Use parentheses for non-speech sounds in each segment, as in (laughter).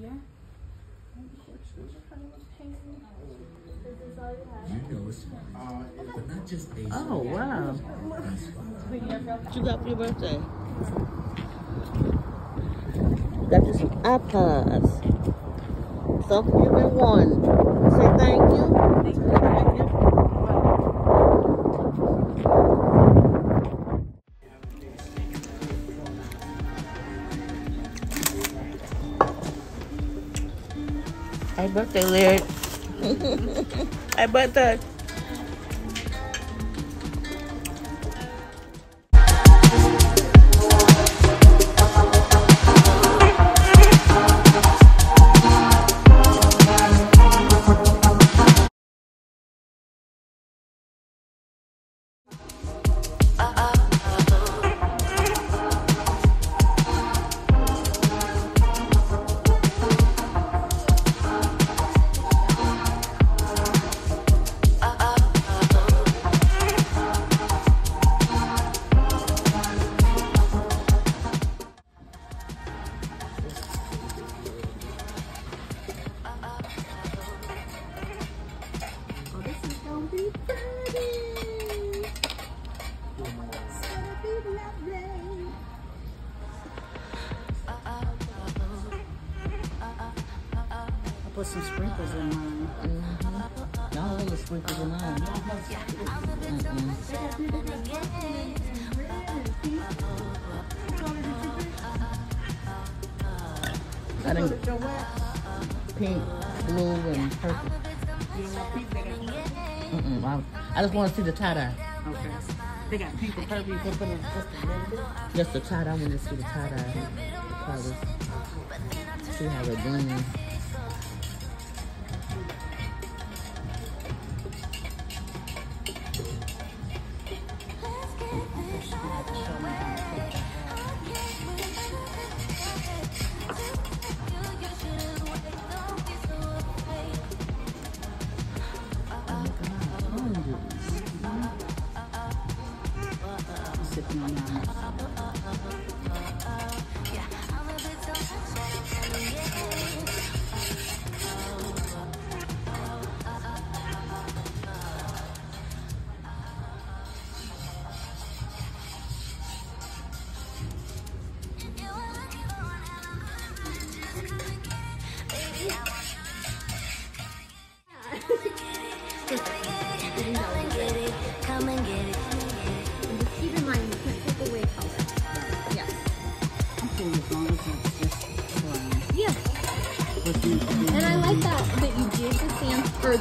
Yeah. You know it's mine. But not just a Oh, wow. What you got for your birthday? Got you some iPods. Something you've been wanting. Say thank you. Thank you. Happy the Lyric. Happy birthday. Oh, Sprinkles in mine. I think pink, blue, and purple. Mm-mm, I, I just want to see the tie-dye. Okay. They got purple. You can put in just a little bit. Just the tie-dye. I want to see the tie-dye. See how they're blending.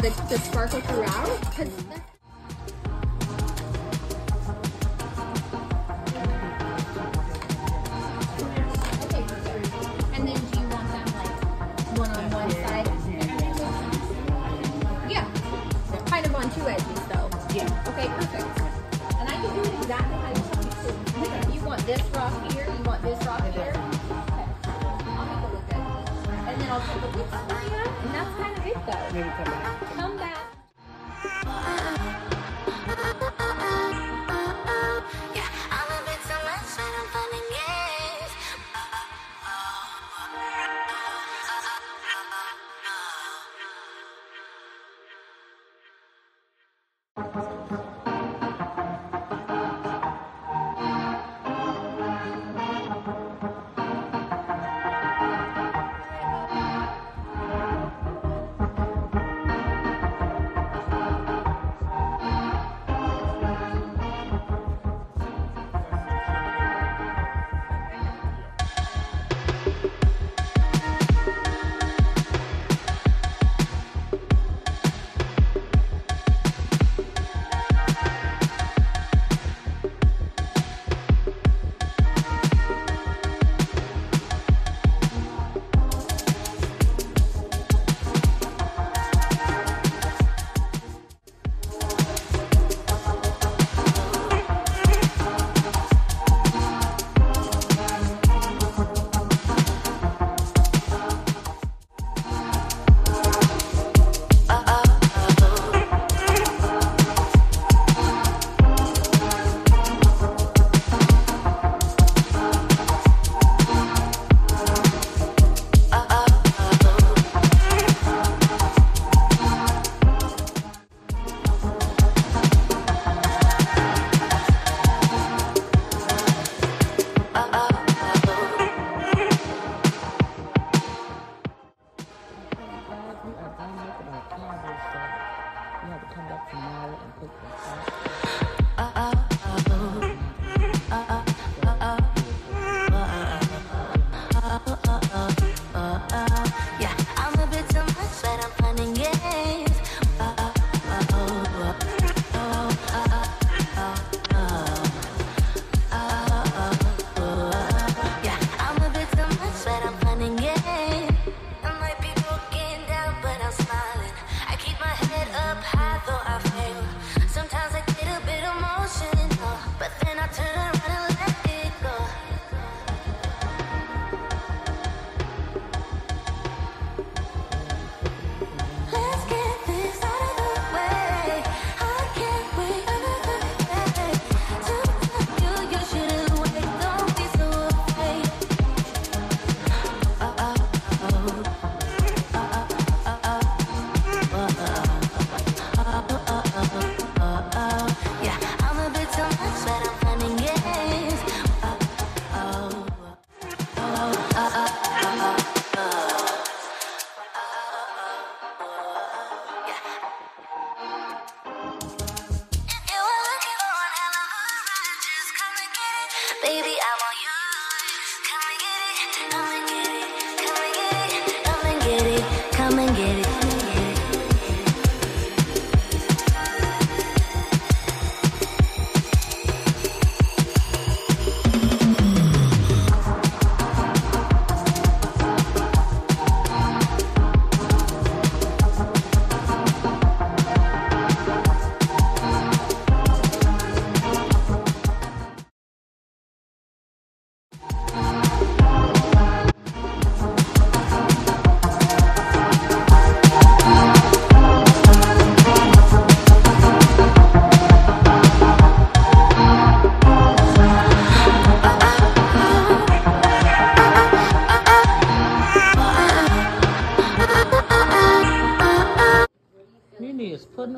The, the sparkle throughout tomorrow and pick them up.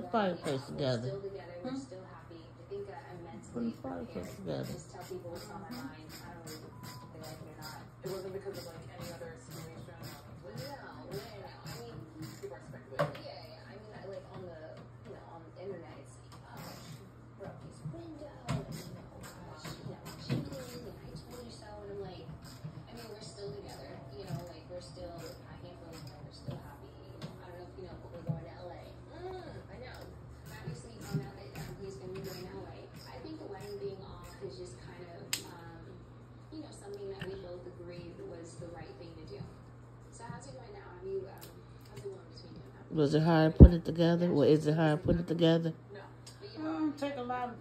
Fireplace together. Still together, we're still happy. I think uh, I'm Put mentally the fireplace prepared. together. Was it hard putting it together? Or is it hard putting it together? Mm, take a lot of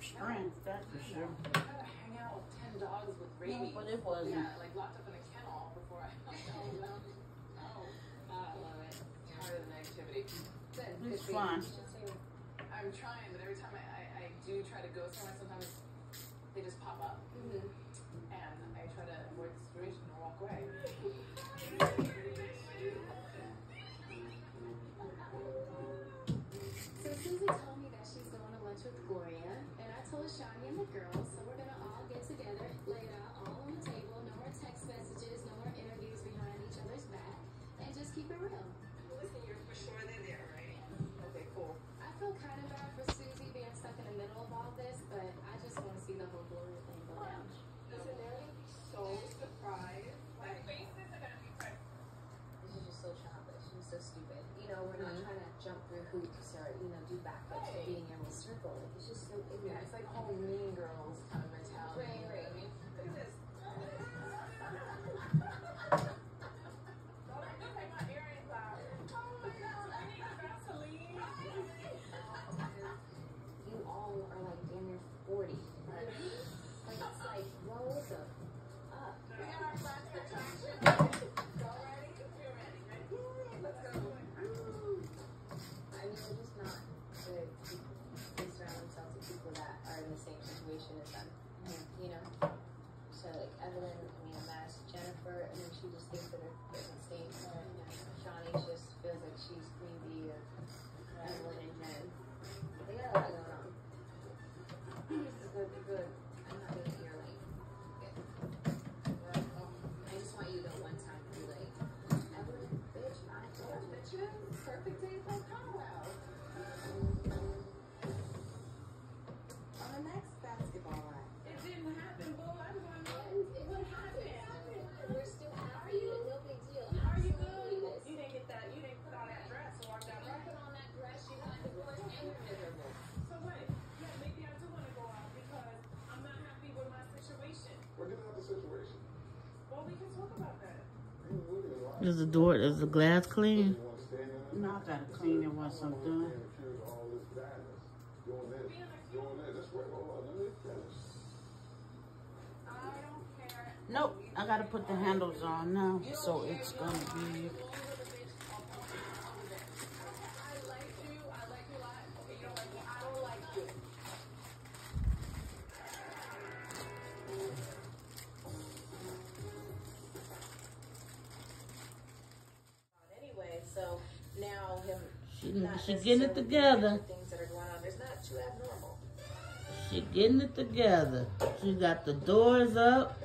strength, that's for sure. Hang out with ten dogs with rabies. but it wasn't. Yeah, like locked up in a kennel before I. Oh no. I love it. tired of the negativity. Good. It's good for you. fun. You I'm trying, but every time I, I, I do try to go somewhere, sometimes they just pop up, Mhm. and I try to avoid the situation or walk away. (laughs) and I Shani and the girls, so we're gonna all get together, lay it out all on the table, no more text messages, no more interviews behind each other's back, and just keep it real. Listen, you're for sure they're there, right? Okay, cool. I feel kind of bad for Susie being stuck in the middle of all this, but I just want to see the whole Gloria thing go down. Listen, they're gonna be so surprised. My faces are gonna be crazy. This is just so childish. She's so stupid. You know, we're not trying to through hoops or, you know, do backflips or be in a circle. Like, it's just so ignorant. it's like mean girls situation. Well, we can talk about that. You look at it, right? Is the door, is the glass clean? You want to stand in it? No, I gotta clean it once I'm done. And accuse all this badness. Doing this, doing this. Let's wait, hold on, let me finish. I don't care. Nope, I gotta put the handles on now, so it's gonna be. She, she getting it together. doing Things that are going on, there's not too abnormal. She getting it together. She got the doors up.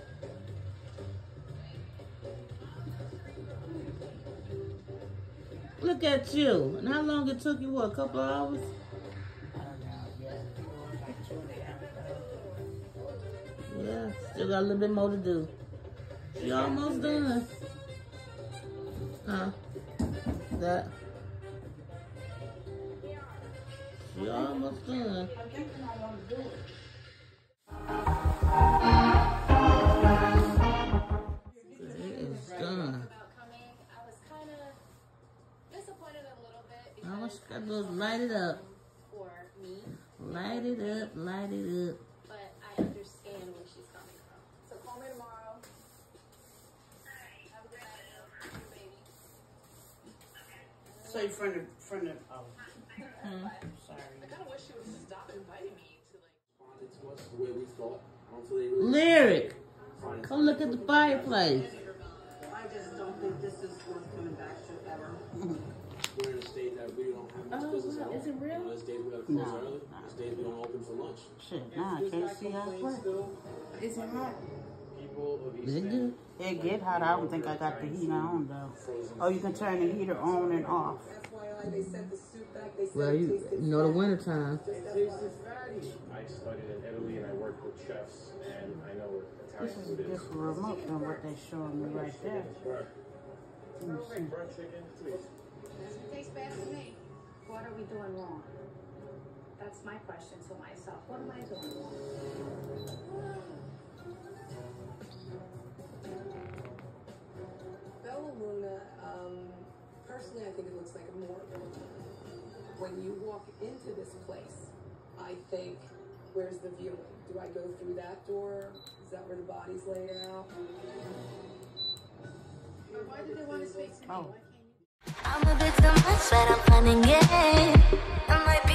Look at you. And how long it took you? What, a couple of hours? I don't know, yeah. Like two and a half hours. Yeah, still got a little bit more to do. She almost done. Huh? That. Done. I'm do it. Is done. I was kind of disappointed a little bit I gotta light it up. for me, Light it up, light it up. but I understand where she's coming from. So call me tomorrow. Have a good night, baby. So you from the, from the, oh, hmm. sorry. I kind of wish she would stop inviting me to like. to us the way we thought. I don't feel they really Lyric, come look at the fireplace. I just don't think this is worth coming back to ever. We're in a state that we don't have much Oh, wow. is it real? There's days we gotta close No, early. no. There's days we don't open for lunch. Shit, nah, I can't see halfway. Is it hot? People of East Is it good? It get hot. I don't think I got the heat on though. Oh, you can turn the heater on and off. FYI, they sent the soup back. They said Well, you, you know the fatty. winter time. I studied in Italy and I worked with chefs and I know what This Italian is food is. just remote than what they showing me right there. Let me see. Fried chicken, please. Doesn't taste bad to me. What are we doing wrong? That's my question to myself. What am I doing wrong? Bella Luna, um, personally, I think it looks like a morgue. When you walk into this place, I think, where's the viewing? Do I go through that door? Is that where the body's laid out? But why did they want to speak to me? Oh. Why can't you? I'm a bit too much, but I'm running it. I might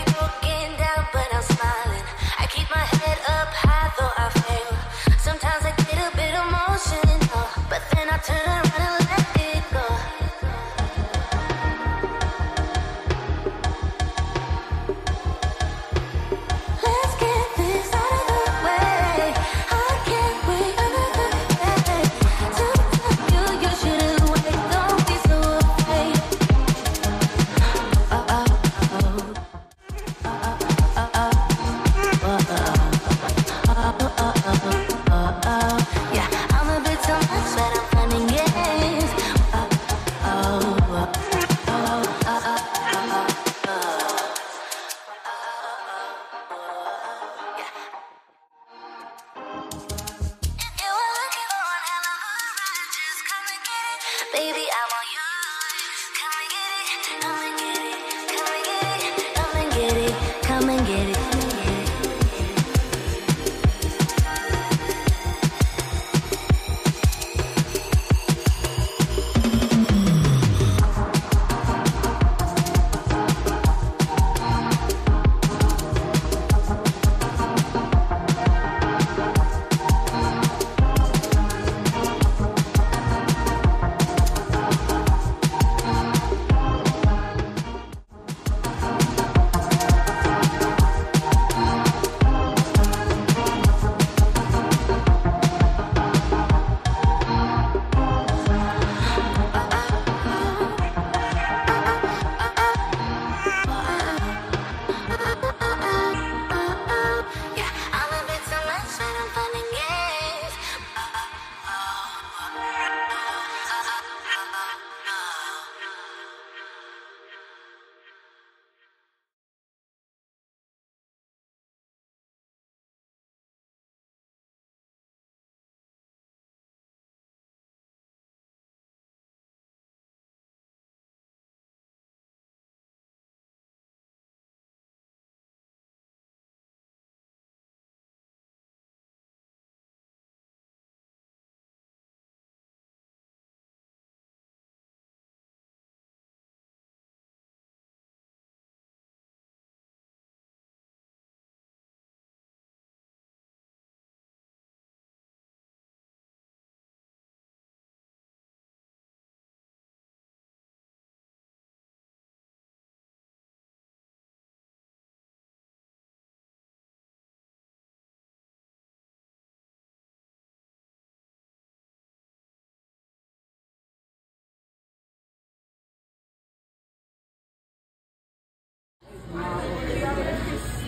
Come and get it.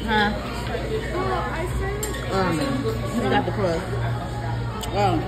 Huh? Oh. You got the plug. Oh.